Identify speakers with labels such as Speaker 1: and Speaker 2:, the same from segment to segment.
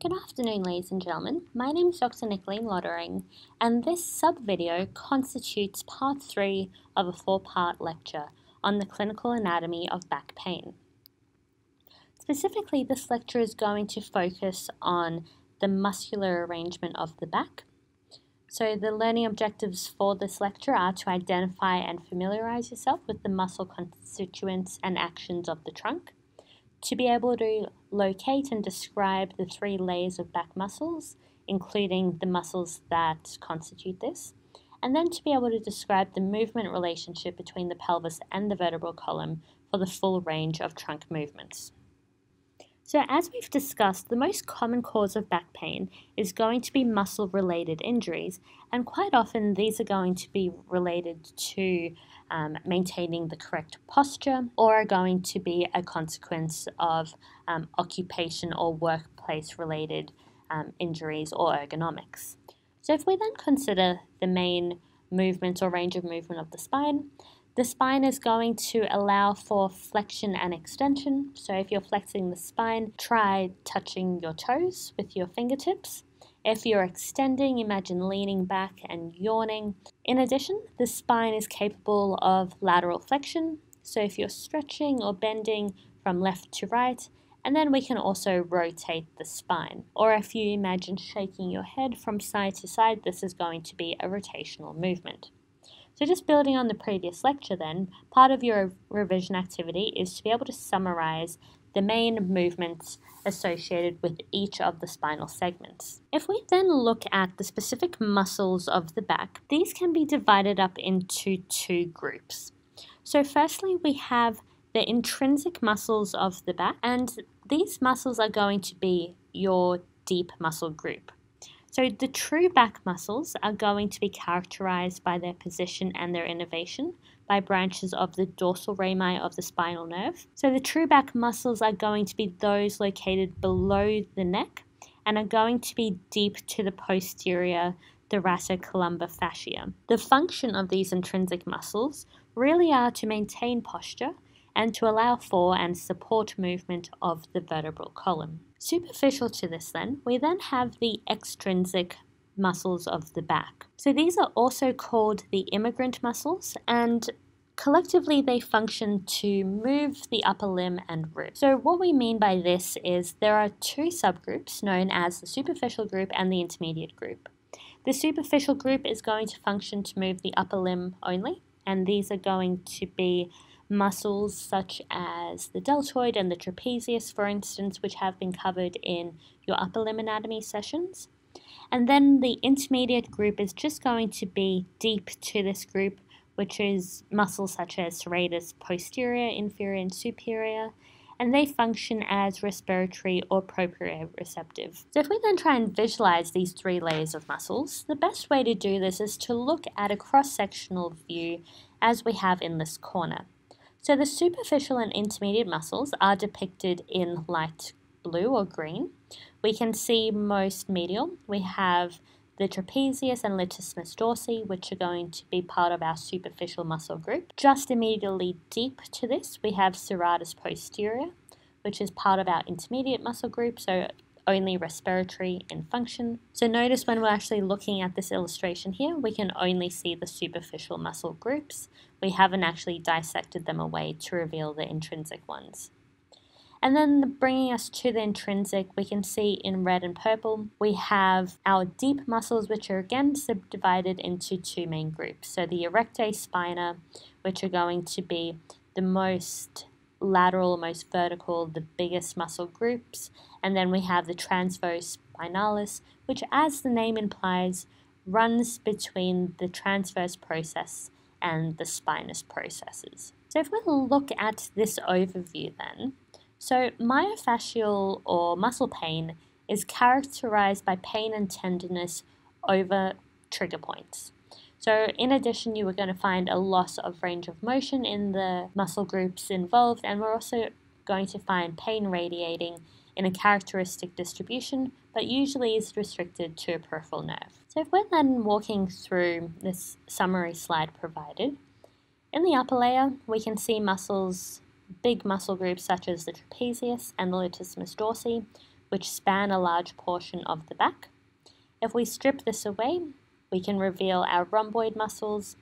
Speaker 1: Good afternoon ladies and gentlemen, my name is Dr. Nicolene Lottering and this sub-video constitutes part 3 of a four-part lecture on the clinical anatomy of back pain. Specifically, this lecture is going to focus on the muscular arrangement of the back. So the learning objectives for this lecture are to identify and familiarize yourself with the muscle constituents and actions of the trunk, to be able to locate and describe the three layers of back muscles, including the muscles that constitute this, and then to be able to describe the movement relationship between the pelvis and the vertebral column for the full range of trunk movements. So, as we've discussed, the most common cause of back pain is going to be muscle related injuries, and quite often these are going to be related to um, maintaining the correct posture or are going to be a consequence of um, occupation or workplace related um, injuries or ergonomics. So, if we then consider the main movements or range of movement of the spine, the spine is going to allow for flexion and extension. So if you're flexing the spine, try touching your toes with your fingertips. If you're extending, imagine leaning back and yawning. In addition, the spine is capable of lateral flexion. So if you're stretching or bending from left to right, and then we can also rotate the spine. Or if you imagine shaking your head from side to side, this is going to be a rotational movement. So just building on the previous lecture then, part of your revision activity is to be able to summarize the main movements associated with each of the spinal segments. If we then look at the specific muscles of the back, these can be divided up into two groups. So firstly, we have the intrinsic muscles of the back, and these muscles are going to be your deep muscle group. So the true back muscles are going to be characterized by their position and their innervation by branches of the dorsal rami of the spinal nerve. So the true back muscles are going to be those located below the neck and are going to be deep to the posterior thoracocolumbar fascia. The function of these intrinsic muscles really are to maintain posture and to allow for and support movement of the vertebral column. Superficial to this then, we then have the extrinsic muscles of the back. So these are also called the immigrant muscles and collectively they function to move the upper limb and rib. So what we mean by this is there are two subgroups known as the superficial group and the intermediate group. The superficial group is going to function to move the upper limb only and these are going to be muscles such as the deltoid and the trapezius, for instance, which have been covered in your upper limb anatomy sessions. And then the intermediate group is just going to be deep to this group, which is muscles such as serratus posterior, inferior, and superior, and they function as respiratory or proprioceptive. So if we then try and visualize these three layers of muscles, the best way to do this is to look at a cross-sectional view as we have in this corner. So the superficial and intermediate muscles are depicted in light blue or green. We can see most medial. We have the trapezius and latissimus dorsi, which are going to be part of our superficial muscle group. Just immediately deep to this, we have serratus posterior, which is part of our intermediate muscle group, so only respiratory in function. So notice when we're actually looking at this illustration here, we can only see the superficial muscle groups. We haven't actually dissected them away to reveal the intrinsic ones. And then bringing us to the intrinsic, we can see in red and purple, we have our deep muscles, which are again subdivided into two main groups. So the erector spinae, which are going to be the most lateral, most vertical, the biggest muscle groups. And then we have the transversospinalis, which, as the name implies, runs between the transverse process and the spinous processes. So if we look at this overview then, so myofascial or muscle pain is characterized by pain and tenderness over trigger points. So in addition, you are going to find a loss of range of motion in the muscle groups involved, and we're also going to find pain radiating in a characteristic distribution, but usually is restricted to a peripheral nerve. So if we're then walking through this summary slide provided, in the upper layer, we can see muscles, big muscle groups such as the trapezius and the latissimus dorsi, which span a large portion of the back. If we strip this away, we can reveal our rhomboid muscles,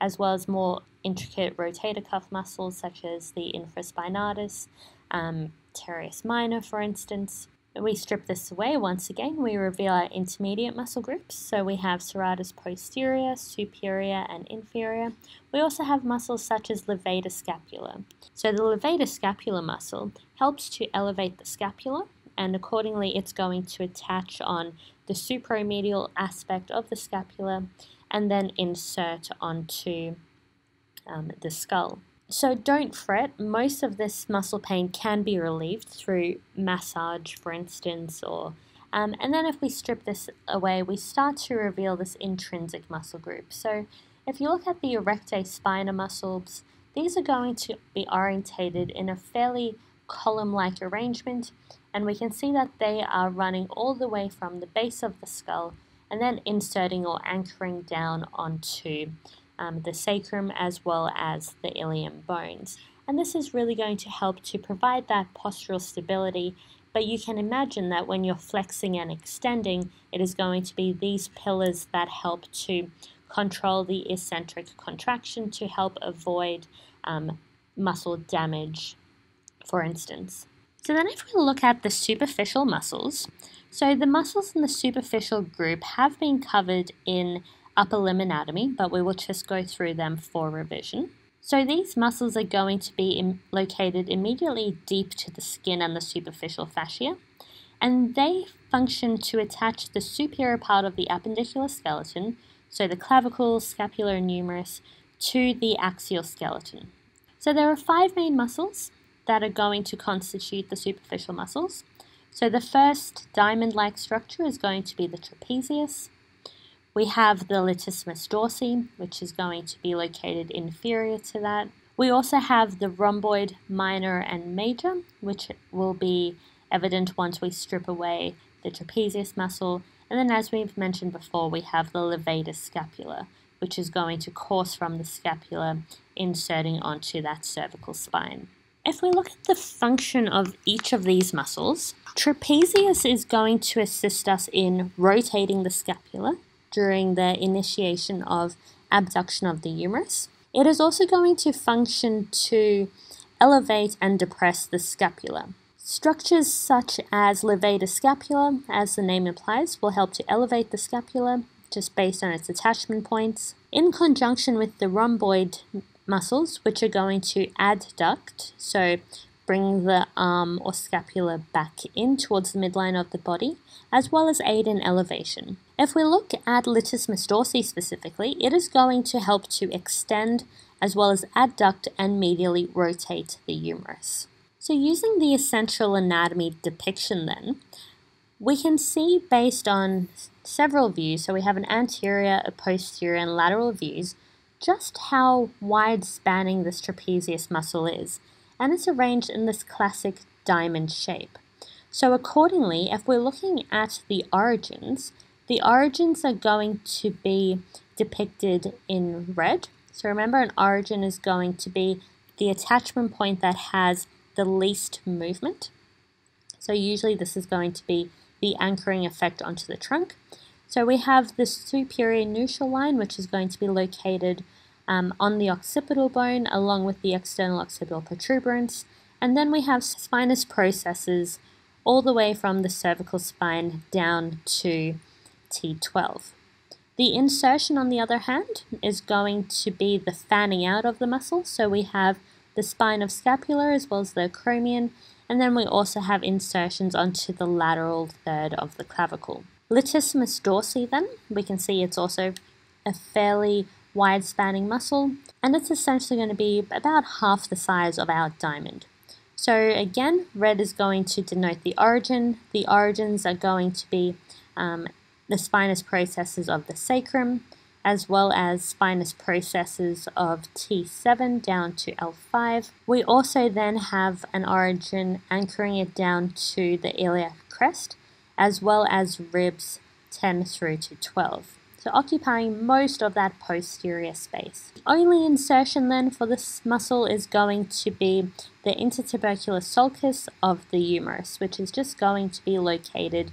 Speaker 1: as well as more intricate rotator cuff muscles such as the infraspinatus, um, teres minor, for instance. We strip this away once again, we reveal our intermediate muscle groups. So we have serratus posterior, superior, and inferior. We also have muscles such as levator scapula. So the levator scapula muscle helps to elevate the scapula, and accordingly, it's going to attach on the superomedial aspect of the scapula and then insert onto um, the skull. So don't fret, most of this muscle pain can be relieved through massage, for instance, or um, and then if we strip this away, we start to reveal this intrinsic muscle group. So if you look at the erector spinae muscles, these are going to be orientated in a fairly column-like arrangement, and we can see that they are running all the way from the base of the skull and then inserting or anchoring down onto um, the sacrum as well as the ilium bones. And this is really going to help to provide that postural stability. But you can imagine that when you're flexing and extending, it is going to be these pillars that help to control the eccentric contraction to help avoid um, muscle damage, for instance. So then if we look at the superficial muscles, so the muscles in the superficial group have been covered in upper limb anatomy, but we will just go through them for revision. So these muscles are going to be located immediately deep to the skin and the superficial fascia, and they function to attach the superior part of the appendicular skeleton, so the clavicle, scapula, and humerus, to the axial skeleton. So there are five main muscles that are going to constitute the superficial muscles. So the first diamond-like structure is going to be the trapezius, we have the latissimus dorsi, which is going to be located inferior to that. We also have the rhomboid minor and major, which will be evident once we strip away the trapezius muscle. And then as we've mentioned before, we have the levator scapula, which is going to course from the scapula, inserting onto that cervical spine. If we look at the function of each of these muscles, trapezius is going to assist us in rotating the scapula, during the initiation of abduction of the humerus. It is also going to function to elevate and depress the scapula. Structures such as levator scapula, as the name implies, will help to elevate the scapula just based on its attachment points, in conjunction with the rhomboid muscles, which are going to adduct, so bring the arm or scapula back in towards the midline of the body, as well as aid in elevation. If we look at latissimus dorsi specifically, it is going to help to extend as well as adduct and medially rotate the humerus. So using the essential anatomy depiction then, we can see based on several views, so we have an anterior, a posterior, and lateral views, just how wide spanning this trapezius muscle is and it's arranged in this classic diamond shape. So accordingly, if we're looking at the origins, the origins are going to be depicted in red. So remember an origin is going to be the attachment point that has the least movement. So usually this is going to be the anchoring effect onto the trunk. So we have the superior nuchal line, which is going to be located um, on the occipital bone along with the external occipital protuberance. And then we have spinous processes all the way from the cervical spine down to T12. The insertion, on the other hand, is going to be the fanning out of the muscle. So we have the spine of scapula as well as the acromion, and then we also have insertions onto the lateral third of the clavicle. Latissimus dorsi, then, we can see it's also a fairly wide spanning muscle, and it's essentially going to be about half the size of our diamond. So again, red is going to denote the origin. The origins are going to be um, the spinous processes of the sacrum, as well as spinous processes of T7 down to L5. We also then have an origin anchoring it down to the iliac crest, as well as ribs 10 through to 12. So occupying most of that posterior space. The only insertion then for this muscle is going to be the intertubercular sulcus of the humerus, which is just going to be located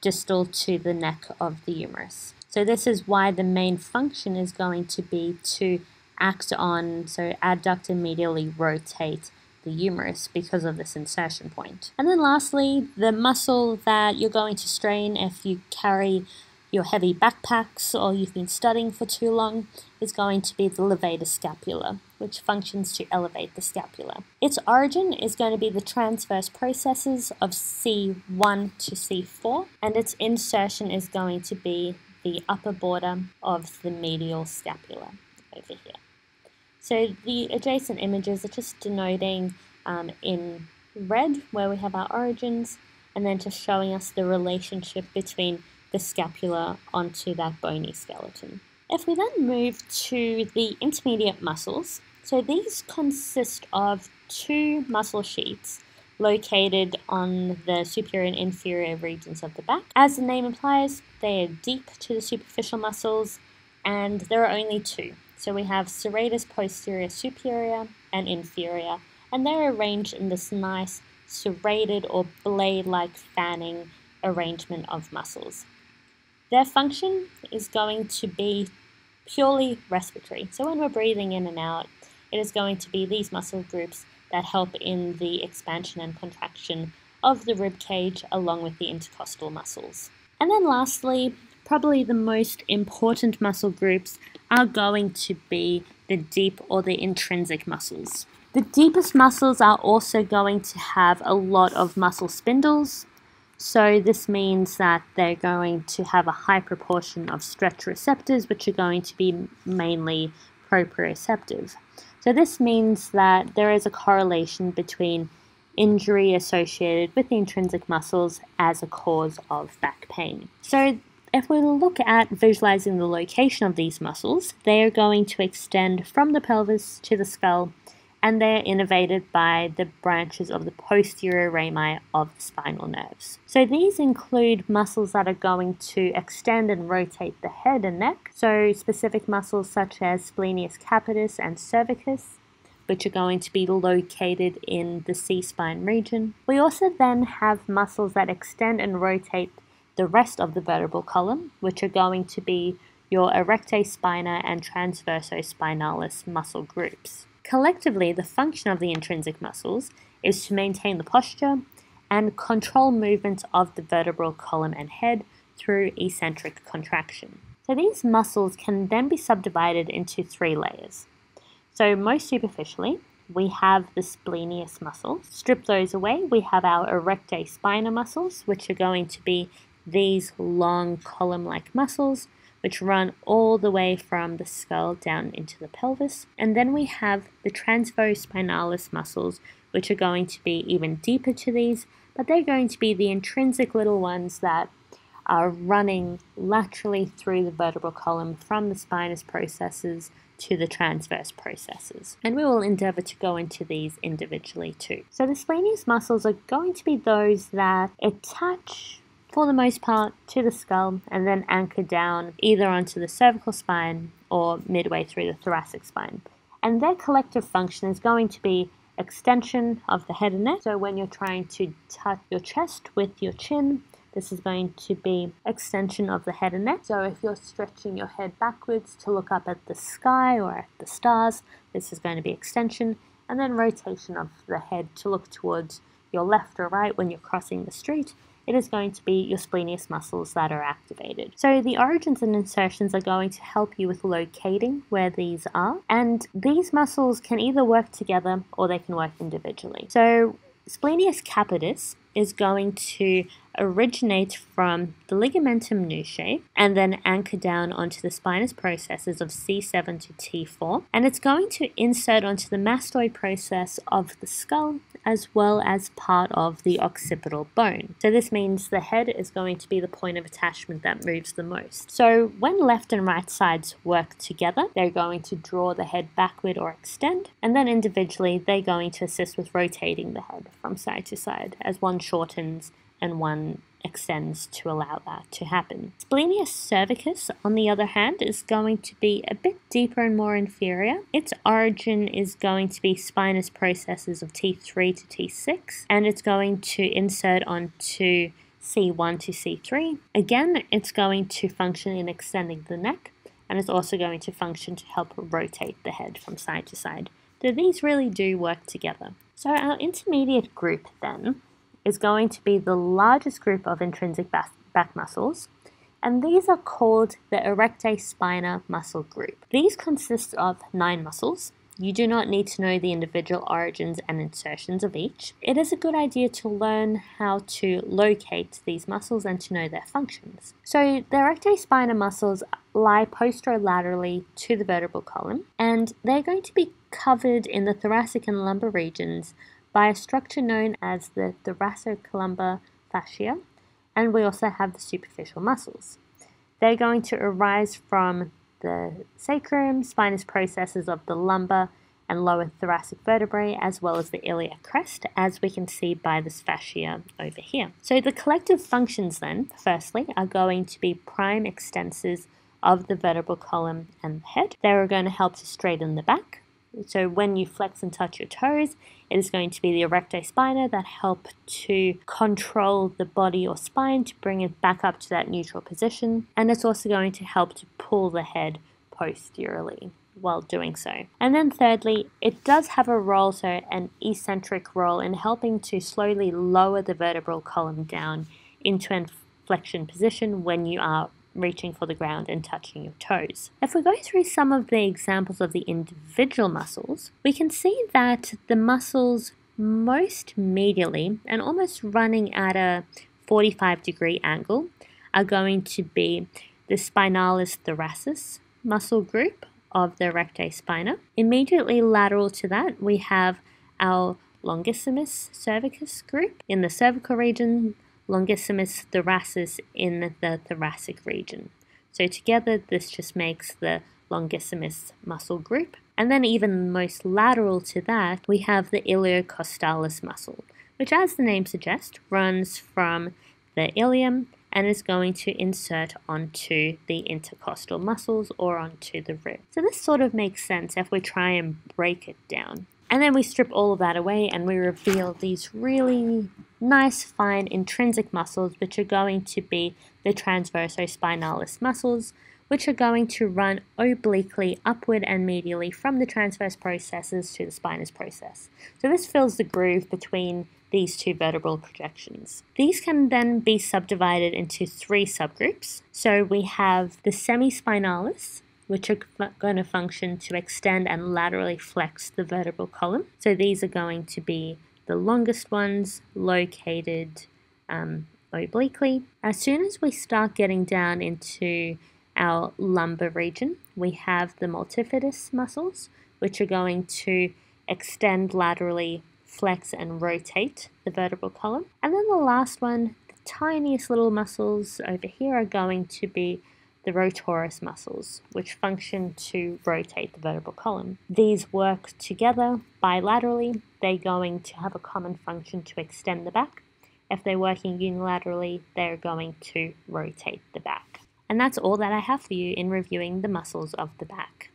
Speaker 1: distal to the neck of the humerus. So this is why the main function is going to be to act on, so adduct and medially rotate the humerus because of this insertion point. And then lastly, the muscle that you're going to strain if you carry your heavy backpacks or you've been studying for too long is going to be the levator scapula, which functions to elevate the scapula. Its origin is going to be the transverse processes of C1 to C4, and its insertion is going to be the upper border of the medial scapula over here. So the adjacent images are just denoting um, in red where we have our origins and then just showing us the relationship between the scapula onto that bony skeleton. If we then move to the intermediate muscles, so these consist of two muscle sheets located on the superior and inferior regions of the back. As the name implies, they are deep to the superficial muscles and there are only two. So we have serratus posterior superior and inferior, and they're arranged in this nice serrated or blade-like fanning arrangement of muscles. Their function is going to be purely respiratory. So when we're breathing in and out, it is going to be these muscle groups that help in the expansion and contraction of the rib cage along with the intercostal muscles. And then lastly, probably the most important muscle groups are going to be the deep or the intrinsic muscles. The deepest muscles are also going to have a lot of muscle spindles. So this means that they're going to have a high proportion of stretch receptors, which are going to be mainly proprioceptive. So this means that there is a correlation between injury associated with the intrinsic muscles as a cause of back pain. So if we look at visualizing the location of these muscles, they are going to extend from the pelvis to the skull and they're innervated by the branches of the posterior rami of the spinal nerves. So these include muscles that are going to extend and rotate the head and neck, so specific muscles such as splenius capitis and cervicis, which are going to be located in the C-spine region. We also then have muscles that extend and rotate the rest of the vertebral column, which are going to be your erector spinae and transversospinalis muscle groups. Collectively, the function of the intrinsic muscles is to maintain the posture and control movement of the vertebral column and head through eccentric contraction. So these muscles can then be subdivided into three layers. So most superficially, we have the splenius muscles. Strip those away, we have our erector spinae muscles, which are going to be these long column-like muscles which run all the way from the skull down into the pelvis. And then we have the transversospinalis muscles, which are going to be even deeper to these, but they're going to be the intrinsic little ones that are running laterally through the vertebral column from the spinous processes to the transverse processes. And we will endeavor to go into these individually too. So the splenius muscles are going to be those that attach for the most part to the skull and then anchor down either onto the cervical spine or midway through the thoracic spine. And their collective function is going to be extension of the head and neck. So when you're trying to touch your chest with your chin, this is going to be extension of the head and neck. So if you're stretching your head backwards to look up at the sky or at the stars, this is going to be extension. And then rotation of the head to look towards your left or right when you're crossing the street it is going to be your splenius muscles that are activated. So the origins and insertions are going to help you with locating where these are, and these muscles can either work together or they can work individually. So splenius capitis is going to originate from the ligamentum nuchae and then anchor down onto the spinous processes of C7 to T4. And it's going to insert onto the mastoid process of the skull as well as part of the occipital bone. So this means the head is going to be the point of attachment that moves the most. So when left and right sides work together, they're going to draw the head backward or extend, and then individually they're going to assist with rotating the head from side to side as one shortens and one extends to allow that to happen. Splenius cervicis, on the other hand, is going to be a bit deeper and more inferior. Its origin is going to be spinous processes of T3 to T6, and it's going to insert onto C1 to C3. Again, it's going to function in extending the neck, and it's also going to function to help rotate the head from side to side. So these really do work together. So our intermediate group then is going to be the largest group of intrinsic back, muscles, and these are called the erector spinae muscle group. These consist of nine muscles. You do not need to know the individual origins and insertions of each. It is a good idea to learn how to locate these muscles and to know their functions. So, the erector spinae muscles lie posterolaterally to the vertebral column, and they're going to be covered in the thoracic and lumbar regions by a structure known as the thoracocolumbar fascia, and we also have the superficial muscles. They're going to arise from the sacrum, spinous processes of the lumbar and lower thoracic vertebrae, as well as the iliac crest, as we can see by this fascia over here. So the collective functions then, firstly, are going to be prime extensors of the vertebral column and the head. They are going to help to straighten the back, so when you flex and touch your toes, it is going to be the erector spinae that help to control the body or spine to bring it back up to that neutral position. And it's also going to help to pull the head posteriorly while doing so. And then thirdly, it does have a role, so an eccentric role in helping to slowly lower the vertebral column down into an flexion position when you are reaching for the ground and touching your toes. If we go through some of the examples of the individual muscles, we can see that the muscles most medially and almost running at a 45 degree angle are going to be the spinalis thoracis muscle group of the erector spinae. Immediately lateral to that, we have our longissimus cervicis group in the cervical region longissimus thoracis in the thoracic region. So together this just makes the longissimus muscle group. And then even most lateral to that, we have the iliocostalis muscle, which as the name suggests, runs from the ilium and is going to insert onto the intercostal muscles or onto the rib. So this sort of makes sense if we try and break it down. And then we strip all of that away and we reveal these really nice fine intrinsic muscles which are going to be the transversospinalis muscles which are going to run obliquely upward and medially from the transverse processes to the spinous process. So this fills the groove between these two vertebral projections. These can then be subdivided into three subgroups. So we have the semispinalis, which are going to function to extend and laterally flex the vertebral column. So these are going to be the longest ones located um, obliquely. As soon as we start getting down into our lumbar region, we have the multifidus muscles, which are going to extend laterally, flex and rotate the vertebral column. And then the last one, the tiniest little muscles over here are going to be the rotator muscles, which function to rotate the vertebral column. These work together bilaterally. They're going to have a common function to extend the back. If they're working unilaterally, they're going to rotate the back. And that's all that I have for you in reviewing the muscles of the back.